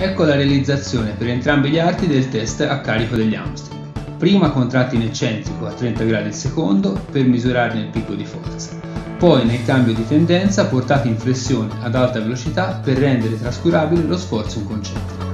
Ecco la realizzazione per entrambi gli arti del test a carico degli hamstring. Prima contratti in eccentrico a 30 gradi al secondo per misurarne il picco di forza, poi nel cambio di tendenza portati in flessione ad alta velocità per rendere trascurabile lo sforzo in concentrico.